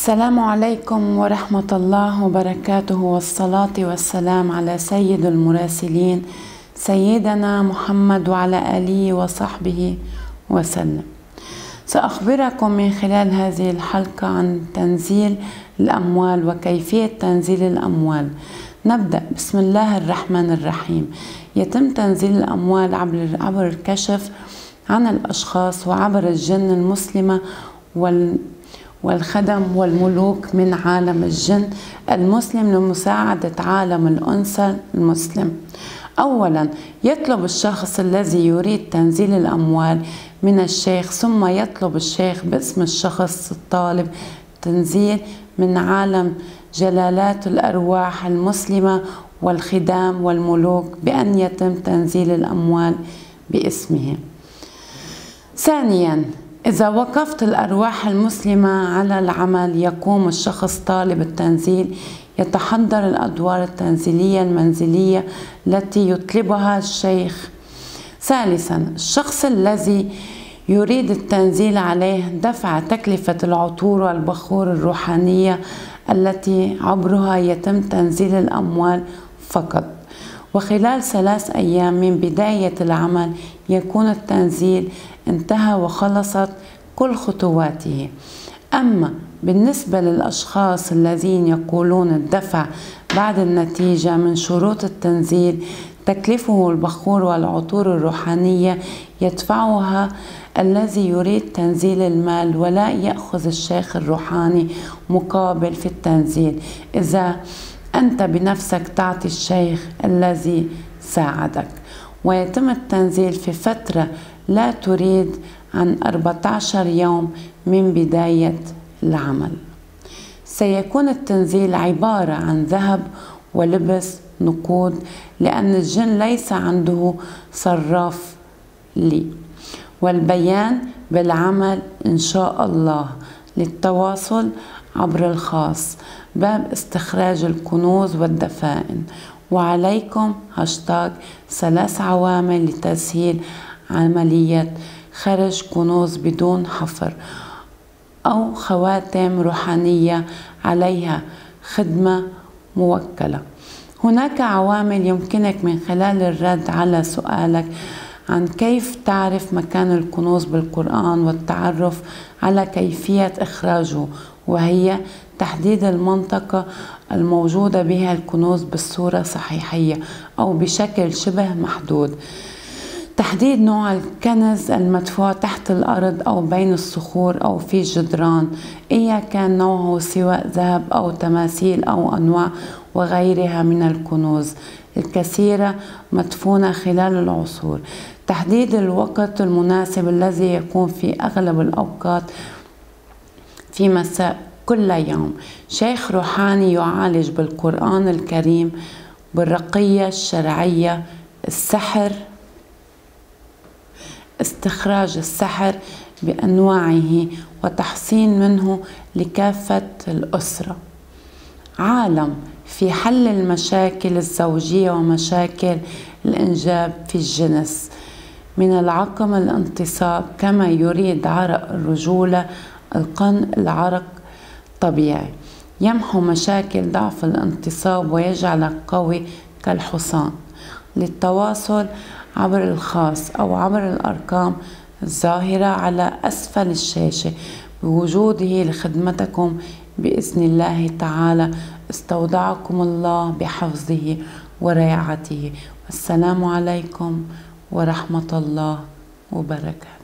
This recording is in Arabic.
السلام عليكم ورحمة الله وبركاته والصلاة والسلام على سيد المراسلين سيدنا محمد وعلى آله وصحبه وسلم. سأخبركم من خلال هذه الحلقة عن تنزيل الأموال وكيفية تنزيل الأموال. نبدأ. بسم الله الرحمن الرحيم. يتم تنزيل الأموال عبر الكشف عن الأشخاص وعبر الجن المسلمة وال والخدم والملوك من عالم الجن المسلم لمساعدة عالم الأنثى المسلم. أولا يطلب الشخص الذي يريد تنزيل الأموال من الشيخ ثم يطلب الشيخ باسم الشخص الطالب تنزيل من عالم جلالات الأرواح المسلمة والخدام والملوك بأن يتم تنزيل الأموال باسمه. ثانيا إذا وقفت الأرواح المسلمة على العمل يقوم الشخص طالب التنزيل يتحضر الأدوار التنزيلية المنزلية التي يطلبها الشيخ. ثالثا الشخص الذي يريد التنزيل عليه دفع تكلفة العطور والبخور الروحانية التي عبرها يتم تنزيل الأموال فقط. وخلال ثلاث أيام من بداية العمل يكون التنزيل انتهى وخلصت كل خطواته. أما بالنسبة للأشخاص الذين يقولون الدفع بعد النتيجة من شروط التنزيل تكلفه البخور والعطور الروحانية يدفعها الذي يريد تنزيل المال ولا يأخذ الشيخ الروحاني مقابل في التنزيل. إذا أنت بنفسك تعطي الشيخ الذي ساعدك. ويتم التنزيل في فترة لا تريد عن 14 يوم من بداية العمل. سيكون التنزيل عبارة عن ذهب ولبس نقود لأن الجن ليس عنده صراف لي. والبيان بالعمل إن شاء الله للتواصل عبر الخاص. باب استخراج الكنوز والدفائن. وعليكم هاشتاج ثلاث عوامل لتسهيل عملية خرج كنوز بدون حفر أو خواتم روحانية عليها خدمة موكلة. هناك عوامل يمكنك من خلال الرد على سؤالك عن كيف تعرف مكان الكنوز بالقرآن والتعرف على كيفية إخراجه. وهي تحديد المنطقة الموجودة بها الكنوز بالصورة صحيحية أو بشكل شبه محدود. تحديد نوع الكنز المدفوع تحت الأرض أو بين الصخور أو في جدران إيا كان نوعه سواء ذهب أو تماثيل أو أنواع وغيرها من الكنوز الكثيرة مدفونة خلال العصور. تحديد الوقت المناسب الذي يكون في أغلب الأوقات في مساء كل يوم. شيخ روحاني يعالج بالقرآن الكريم بالرقية الشرعية السحر استخراج السحر بأنواعه وتحسين منه لكافة الأسرة. عالم في حل المشاكل الزوجية ومشاكل الإنجاب في الجنس. من العقم الانتصاب كما يريد عرق الرجولة القن العرق طبيعي. يمحو مشاكل ضعف الانتصاب ويجعلك قوي كالحصان. للتواصل عبر الخاص أو عبر الأرقام الظاهرة على أسفل الشاشة. بوجوده لخدمتكم بإذن الله تعالى. استودعكم الله بحفظه ورعايته. والسلام عليكم ورحمة الله وبركاته.